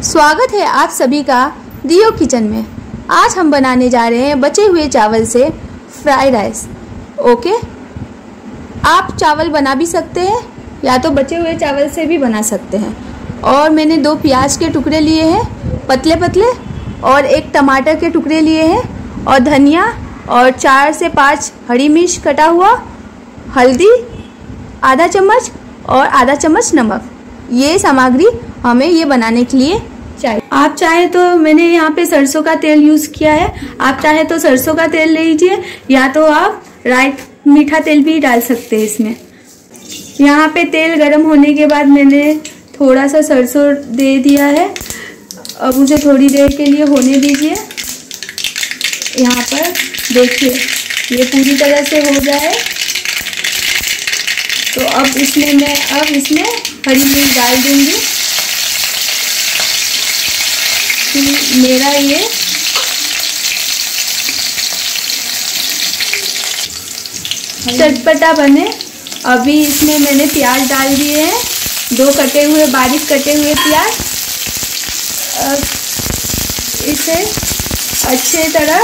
स्वागत है आप सभी का दियो किचन में। आज हम बनाने जा रहे हैं बचे हुए चावल से फ्राइड राइस। ओके? आप चावल बना भी सकते हैं, या तो बचे हुए चावल से भी बना सकते हैं। और मैंने दो प्याज के टुकड़े लिए हैं पतले पतले और एक टमाटर के टुकड़े लिए हैं, और धनिया, और चार से पाँच हरी मिर्च कटा हुआ, हल्दी, आधा चम्मच, और आधा चम्मच नमक। ये सामग्री हमें ये बनाने के लिए चाहिए। आप चाहे तो मैंने यहाँ पे सरसों का तेल यूज़ किया है। आप चाहे तो सरसों का तेल ले लीजिए, या तो आप राइट मीठा तेल भी डाल सकते हैं इसमें। यहाँ पे तेल गरम होने के बाद मैंने थोड़ा सा सरसों दे दिया है। अब मुझे थोड़ी देर के लिए होने दीजिए। यहाँ पर देखिए, ये पूरी तरह से हो जाए तो अब इसमें मैं, अब इसमें हरी मिर्च डाल दूँगी। मेरा ये चटपटा बने। अभी इसमें मैंने प्याज डाल दिए हैं। दो कटे हुए, बारीक कटे हुए प्याज। अब इसे अच्छे तरह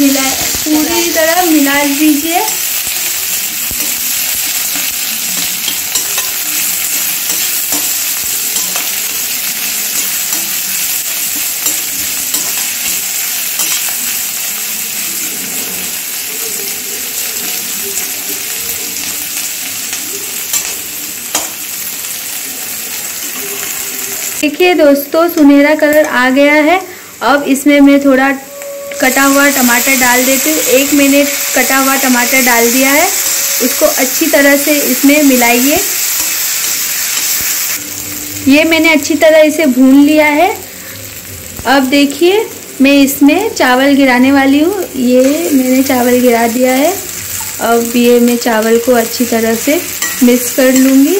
हिला पूरी तरह मिला दीजिए देखिए दोस्तों, सुनहरा कलर आ गया है। अब इसमें मैं थोड़ा कटा हुआ टमाटर डाल देती हूँ। एक मैंने कटा हुआ टमाटर डाल दिया है। उसको अच्छी तरह से इसमें मिलाइए। ये मैंने अच्छी तरह इसे भून लिया है। अब देखिए, मैं इसमें चावल गिराने वाली हूँ। ये मैंने चावल गिरा दिया है। अब ये मैं चावल को अच्छी तरह से मिक्स कर लूँगी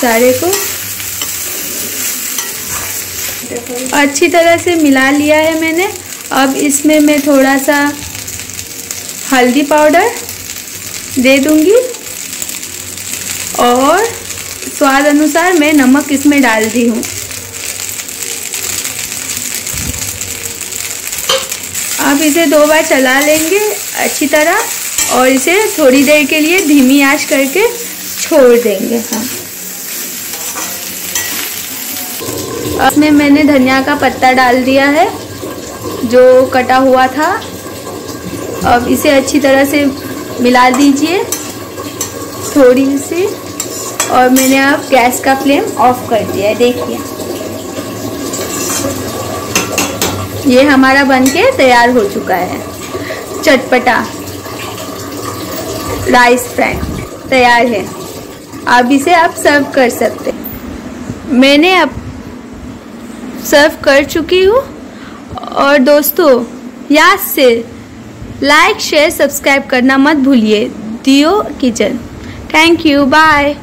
सारे को। अच्छी तरह से मिला लिया है मैंने। अब इसमें मैं थोड़ा सा हल्दी पाउडर दे दूँगी और स्वाद अनुसार मैं नमक इसमें डाल दी हूँ। अब इसे दो बार चला लेंगे अच्छी तरह और इसे थोड़ी देर के लिए धीमी आँच करके छोड़ देंगे। हाँ। इसमें मैंने धनिया का पत्ता डाल दिया है, जो कटा हुआ था। अब इसे अच्छी तरह से मिला दीजिए थोड़ी सी। और मैंने अब गैस का फ्लेम ऑफ़ कर दिया है, देखिए। ये हमारा बनके तैयार हो चुका है। चटपटा राइस फ्राई तैयार है। अब इसे आप सर्व कर सकते मैंने अब सर्व कर चुकी हूँ। और दोस्तों, याद से लाइक शेयर सब्सक्राइब करना मत भूलिए। दियो किचन। Thank you bye